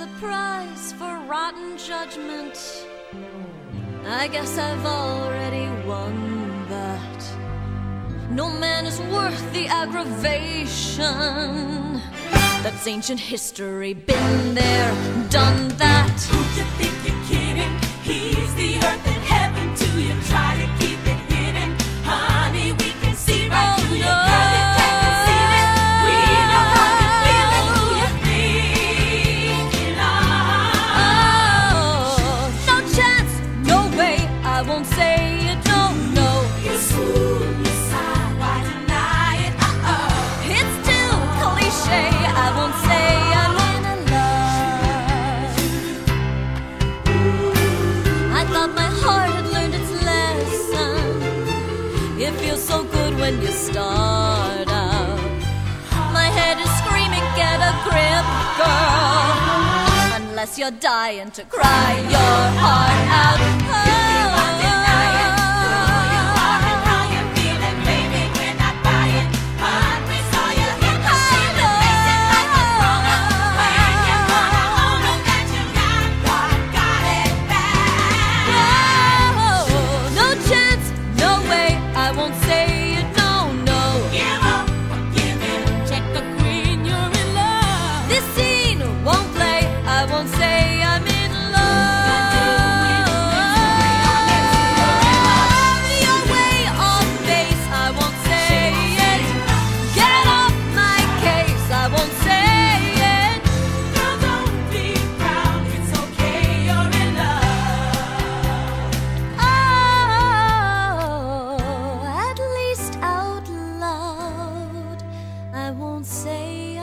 a prize for rotten judgment. I guess I've already won that. No man is worth the aggravation. That's ancient history, been there, done that. heart had learned its lesson. It feels so good when you start out. My head is screaming, get a grip, girl. Unless you're dying to cry your heart out. I won't say